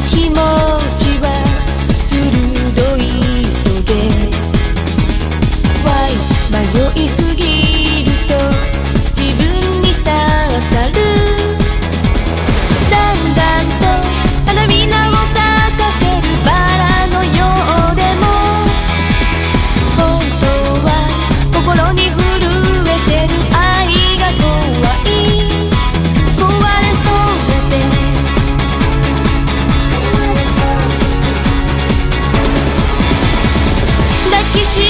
先もきし